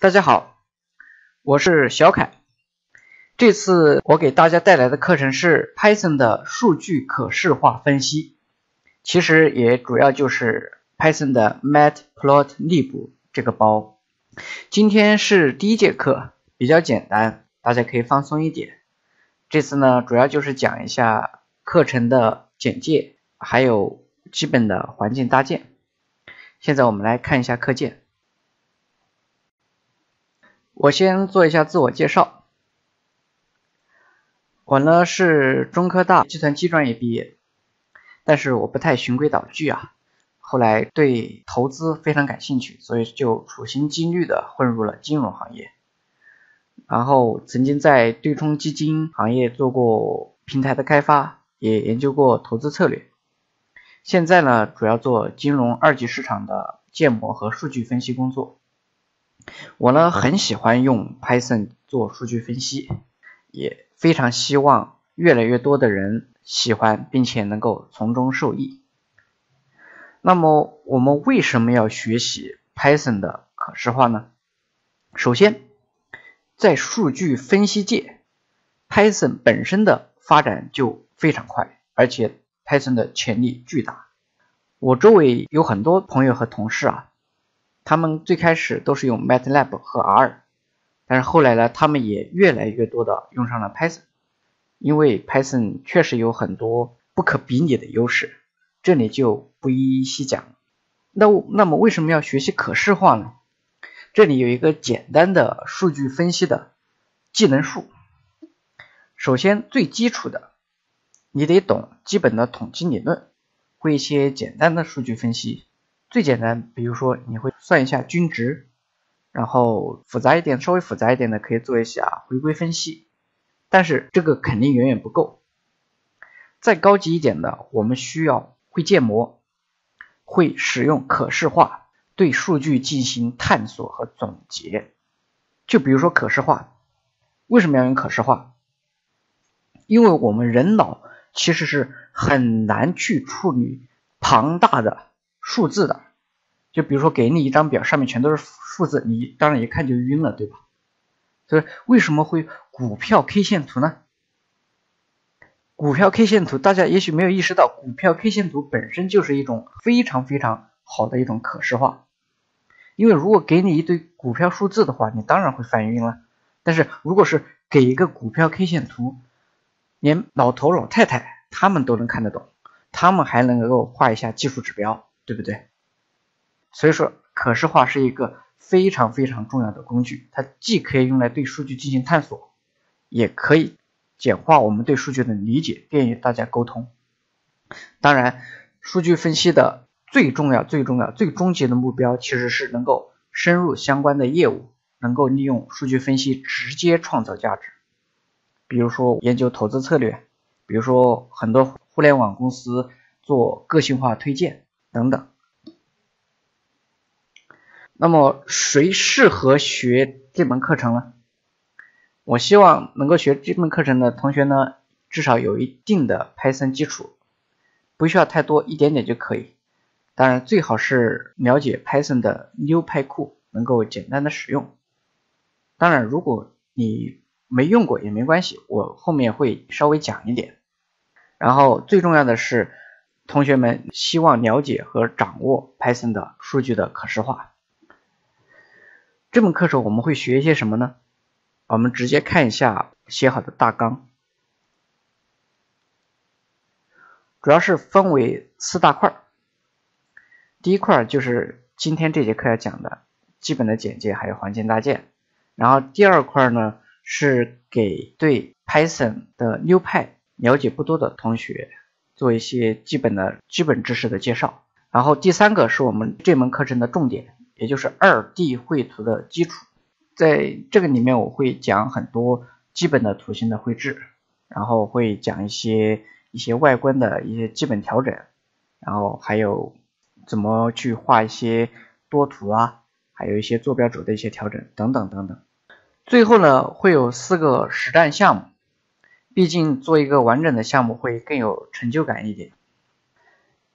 大家好，我是小凯。这次我给大家带来的课程是 Python 的数据可视化分析，其实也主要就是 Python 的 Matplotlib 这个包。今天是第一节课，比较简单，大家可以放松一点。这次呢，主要就是讲一下课程的简介，还有基本的环境搭建。现在我们来看一下课件。我先做一下自我介绍，我呢是中科大计算机专业毕业，但是我不太循规蹈矩啊，后来对投资非常感兴趣，所以就处心积虑的混入了金融行业，然后曾经在对冲基金行业做过平台的开发，也研究过投资策略，现在呢主要做金融二级市场的建模和数据分析工作。我呢很喜欢用 Python 做数据分析，也非常希望越来越多的人喜欢，并且能够从中受益。那么我们为什么要学习 Python 的可视化呢？首先，在数据分析界，Python 本身的发展就非常快，而且 Python 的潜力巨大。我周围有很多朋友和同事啊。他们最开始都是用 MATLAB 和 R，但是后来呢，他们也越来越多的用上了 Python，因为 Python 确实有很多不可比拟的优势，这里就不一一细讲。那那么为什么要学习可视化呢？这里有一个简单的数据分析的技能树。首先最基础的，你得懂基本的统计理论，会一些简单的数据分析。最简单，比如说你会算一下均值，然后复杂一点，稍微复杂一点的可以做一下回归分析，但是这个肯定远远不够。再高级一点的，我们需要会建模，会使用可视化，对数据进行探索和总结。就比如说可视化，为什么要用可视化？因为我们人脑其实是很难去处理庞大的。数字的，就比如说给你一张表，上面全都是数字，你当然一看就晕了，对吧？所以为什么会股票 K 线图呢？股票 K 线图，大家也许没有意识到，股票 K 线图本身就是一种非常非常好的一种可视化。因为如果给你一堆股票数字的话，你当然会犯晕了。但是如果是给一个股票 K 线图，连老头老太太他们都能看得懂，他们还能够画一下技术指标。对不对？所以说可视化是一个非常非常重要的工具，它既可以用来对数据进行探索，也可以简化我们对数据的理解，便于大家沟通。当然，数据分析的最重要、最重要、最终极的目标，其实是能够深入相关的业务，能够利用数据分析直接创造价值。比如说研究投资策略，比如说很多互联网公司做个性化推荐。等等，那么谁适合学这门课程呢？我希望能够学这门课程的同学呢，至少有一定的 Python 基础，不需要太多，一点点就可以。当然，最好是了解 Python 的 NumPy 库，能够简单的使用。当然，如果你没用过也没关系，我后面会稍微讲一点。然后最重要的是。同学们希望了解和掌握 Python 的数据的可视化。这门课程我们会学一些什么呢？我们直接看一下写好的大纲，主要是分为四大块。第一块就是今天这节课要讲的基本的简介还有环境搭建，然后第二块呢是给对 Python 的 NewPy 了解不多的同学。做一些基本的基本知识的介绍，然后第三个是我们这门课程的重点，也就是二 D 绘图的基础。在这个里面，我会讲很多基本的图形的绘制，然后会讲一些一些外观的一些基本调整，然后还有怎么去画一些多图啊，还有一些坐标轴的一些调整等等等等。最后呢，会有四个实战项目。毕竟做一个完整的项目会更有成就感一点。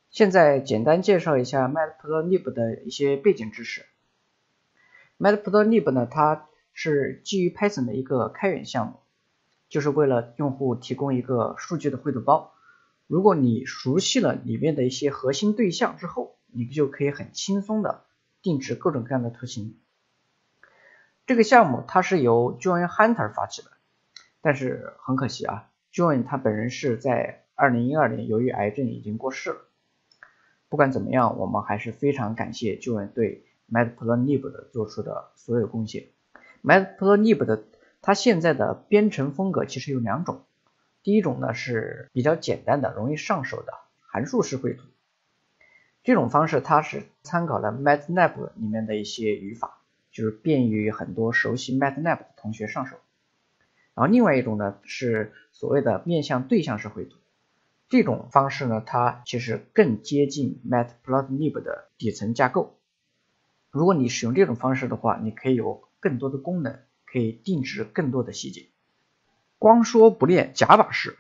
现在简单介绍一下 Matplotlib 的一些背景知识。Matplotlib 呢，它是基于 Python 的一个开源项目，就是为了用户提供一个数据的绘图包。如果你熟悉了里面的一些核心对象之后，你就可以很轻松的定制各种各样的图形。这个项目它是由 John Hunter 发起的，但是很可惜啊，John 他本人是在二零一二年由于癌症已经过世了。不管怎么样，我们还是非常感谢 John 对 Matplotlib 的做出的所有贡献。Matplotlib 的它现在的编程风格其实有两种。第一种呢是比较简单的、容易上手的函数式绘图，这种方式它是参考了 MATLAB 里面的一些语法，就是便于很多熟悉 MATLAB 的同学上手。然后另外一种呢是所谓的面向对象式绘图，这种方式呢它其实更接近 Matplotlib 的底层架构。如果你使用这种方式的话，你可以有更多的功能，可以定制更多的细节。光说不练假把式。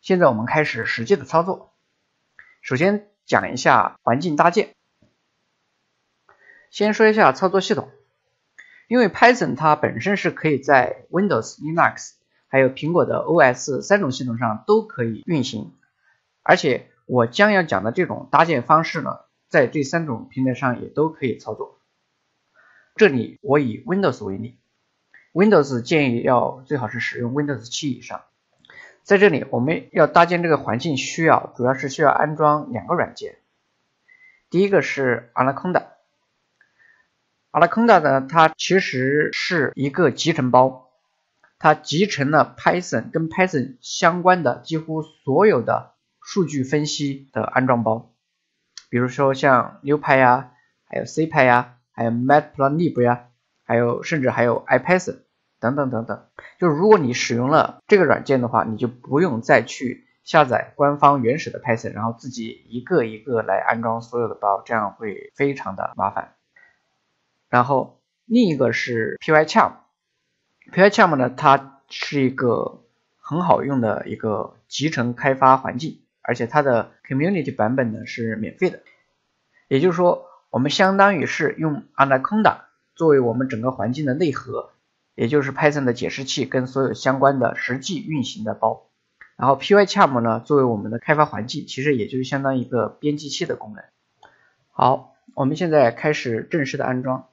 现在我们开始实际的操作。首先讲一下环境搭建。先说一下操作系统。因为 Python 它本身是可以在 Windows、Linux 还有苹果的 OS 三种系统上都可以运行，而且我将要讲的这种搭建方式呢，在这三种平台上也都可以操作。这里我以 Windows 为例。Windows 建议要最好是使用 Windows 7以上。在这里，我们要搭建这个环境，需要主要是需要安装两个软件。第一个是 Anaconda。Anaconda 呢，它其实是一个集成包，它集成了 Python 跟 Python 相关的几乎所有的数据分析的安装包，比如说像 NumPy 呀，还有 CPy 呀，还有 Matplotlib 呀，还有甚至还有 IPython。等等等等，就是如果你使用了这个软件的话，你就不用再去下载官方原始的 Python，然后自己一个一个来安装所有的包，这样会非常的麻烦。然后另一个是 PyCharm，PyCharm 呢，它是一个很好用的一个集成开发环境，而且它的 Community 版本呢是免费的。也就是说，我们相当于是用 Anaconda 作为我们整个环境的内核。也就是 Python 的解释器跟所有相关的实际运行的包，然后 PyCharm 呢作为我们的开发环境，其实也就是相当于一个编辑器的功能。好，我们现在开始正式的安装。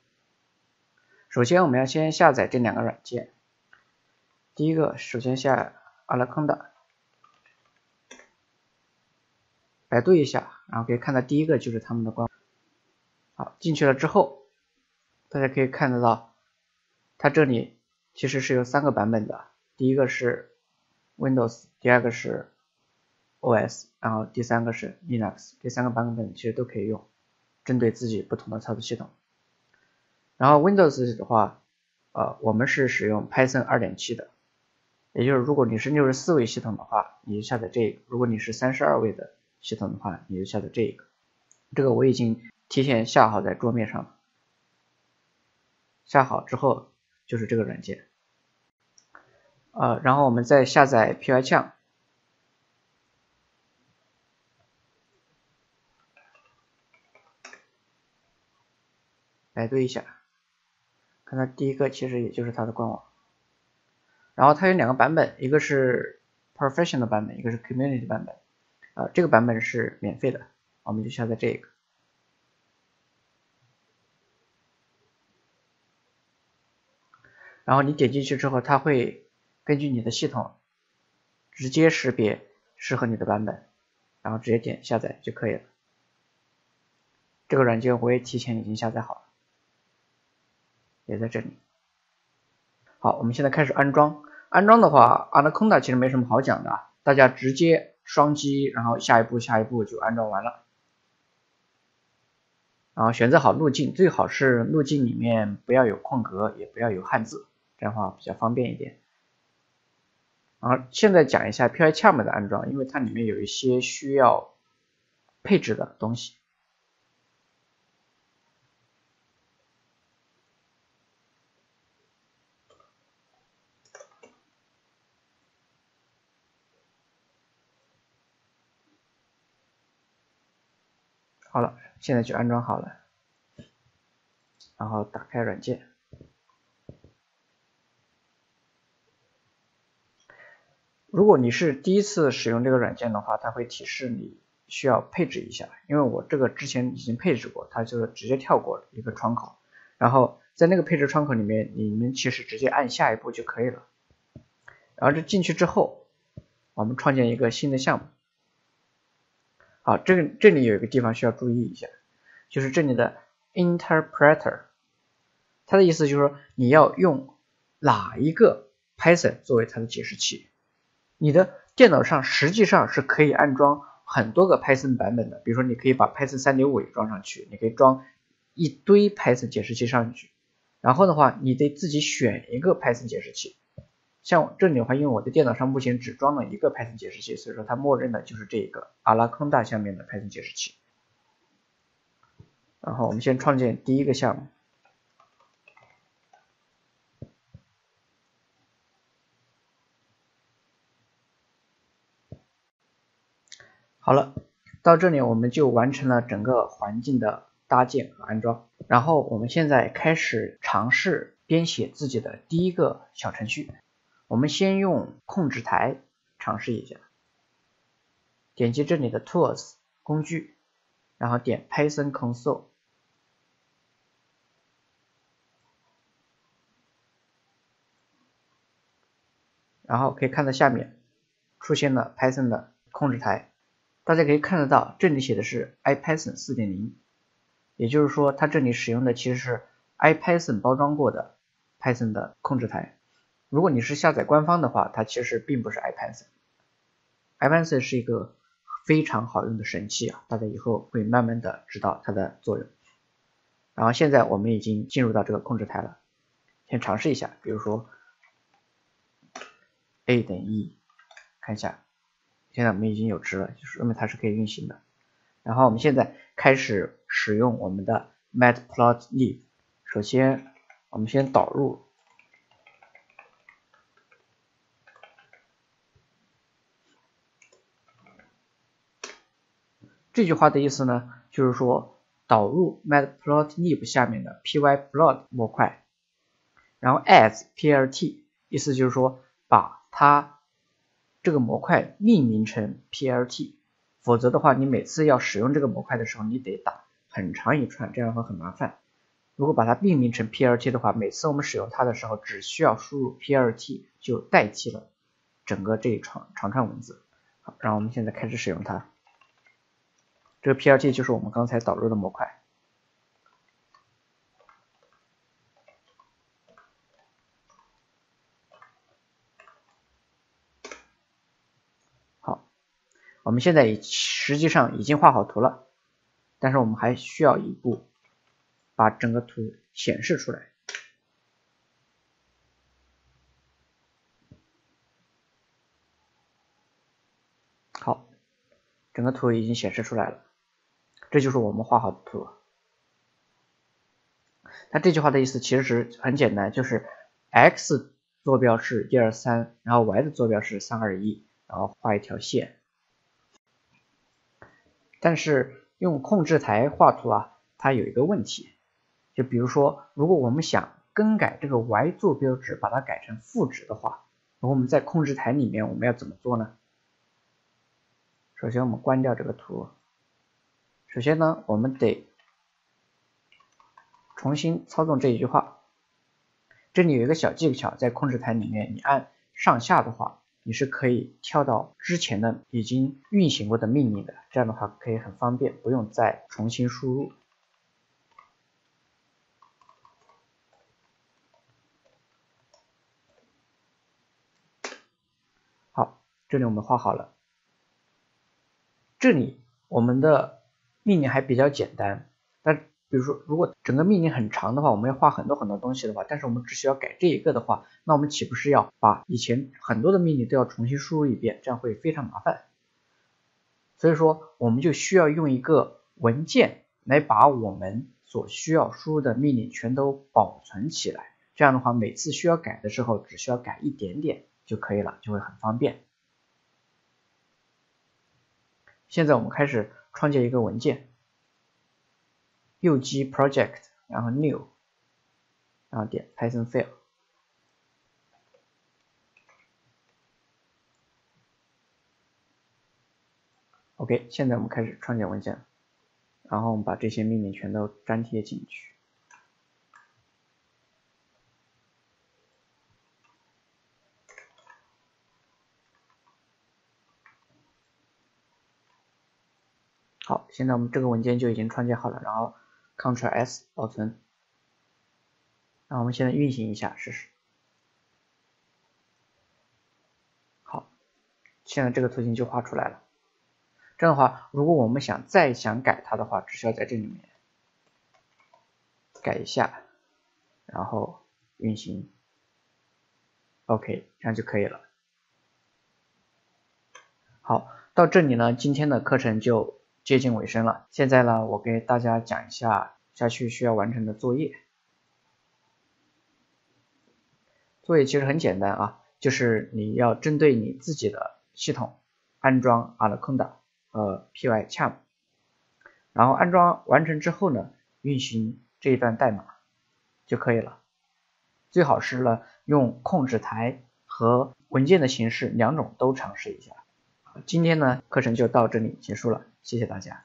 首先我们要先下载这两个软件。第一个，首先下阿拉康的百度一下，然后可以看到第一个就是他们的官。好，进去了之后，大家可以看得到，它这里。其实是有三个版本的，第一个是 Windows，第二个是 OS，然后第三个是 Linux，这三个版本其实都可以用，针对自己不同的操作系统。然后 Windows 的话，呃，我们是使用 Python 2.7的，也就是如果你是六十四位系统的话，你就下载这个；如果你是三十二位的系统的话，你就下载这个。这个我已经提前下好在桌面上了，下好之后。就是这个软件，呃，然后我们再下载 PyCharm，百度一下，看它第一个其实也就是它的官网，然后它有两个版本，一个是 Professional 版本，一个是 Community 版本，啊，这个版本是免费的，我们就下载这个。然后你点进去之后，它会根据你的系统直接识别适合你的版本，然后直接点下载就可以了。这个软件我也提前已经下载好了，也在这里。好，我们现在开始安装。安装的话，Anaconda 其实没什么好讲的，大家直接双击，然后下一步下一步就安装完了。然后选择好路径，最好是路径里面不要有空格，也不要有汉字。这样的话比较方便一点。然后现在讲一下 PyCharm 的安装，因为它里面有一些需要配置的东西。好了，现在就安装好了。然后打开软件。如果你是第一次使用这个软件的话，它会提示你需要配置一下，因为我这个之前已经配置过，它就是直接跳过一个窗口，然后在那个配置窗口里面，你们其实直接按下一步就可以了。然后这进去之后，我们创建一个新的项目。好，这个这里有一个地方需要注意一下，就是这里的 interpreter，它的意思就是说你要用哪一个 Python 作为它的解释器。你的电脑上实际上是可以安装很多个 Python 版本的，比如说你可以把 Python 3.5也装上去，你可以装一堆 Python 解释器上去，然后的话你得自己选一个 Python 解释器。像这里的话，因为我的电脑上目前只装了一个 Python 解释器，所以说它默认的就是这一个阿拉康大下面的 Python 解释器。然后我们先创建第一个项目。好了，到这里我们就完成了整个环境的搭建和安装。然后我们现在开始尝试编写自己的第一个小程序。我们先用控制台尝试一下，点击这里的 Tools 工具，然后点 Python Console，然后可以看到下面出现了 Python 的控制台，大家可以看得到这里写的是 IPython 4.0，也就是说它这里使用的其实是 IPython 包装过的 Python 的控制台。如果你是下载官方的话，它其实并不是 IPython。IPython 是一个非常好用的神器啊，大家以后会慢慢的知道它的作用。然后现在我们已经进入到这个控制台了，先尝试一下，比如说 a 等于一，看一下，现在我们已经有值了，就是说明它是可以运行的。然后我们现在开始使用我们的 Matplotlib，首先我们先导入。这句话的意思呢，就是说导入 Matplotlib 下面的 pyplot 模块，然后 as plt，意思就是说把它这个模块命名成 plt，否则的话，你每次要使用这个模块的时候，你得打很长一串，这样会很麻烦。如果把它命名成 plt 的话，每次我们使用它的时候，只需要输入 plt 就代替了整个这一串长串文字。好，然后我们现在开始使用它。这个 PLT 就是我们刚才导入的模块。好，我们现在已实际上已经画好图了，但是我们还需要一步，把整个图显示出来。好，整个图已经显示出来了。这就是我们画好的图。它这句话的意思其实很简单，就是 x 坐标是一二三，然后 y 的坐标是三二一，然后画一条线。但是用控制台画图啊，它有一个问题，就比如说，如果我们想更改这个 y 坐标值，把它改成负值的话，然后我们在控制台里面我们要怎么做呢？首先我们关掉这个图。首先呢，我们得重新操纵这一句话。这里有一个小技巧，在控制台里面，你按上下的话，你是可以跳到之前的已经运行过的命令的。这样的话可以很方便，不用再重新输入。好，这里我们画好了。这里我们的。命令还比较简单，但比如说如果整个命令很长的话，我们要画很多很多东西的话，但是我们只需要改这一个的话，那我们岂不是要把以前很多的命令都要重新输入一遍，这样会非常麻烦。所以说我们就需要用一个文件来把我们所需要输入的命令全都保存起来，这样的话每次需要改的时候只需要改一点点就可以了，就会很方便。现在我们开始。创建一个文件，右击 Project，然后 New，然后点 Python File。OK，现在我们开始创建文件，然后我们把这些命令全都粘贴进去。好，现在我们这个文件就已经创建好了，然后 Ctrl S 保存。那我们现在运行一下试试。好，现在这个图形就画出来了。这样的话，如果我们想再想改它的话，只需要在这里面改一下，然后运行，OK，这样就可以了。好，到这里呢，今天的课程就。接近尾声了，现在呢，我给大家讲一下下去需要完成的作业。作业其实很简单啊，就是你要针对你自己的系统安装 Anaconda 和 PyCharm，然后安装完成之后呢，运行这一段代码就可以了。最好是呢，用控制台和文件的形式两种都尝试一下。今天呢，课程就到这里结束了。谢谢大家。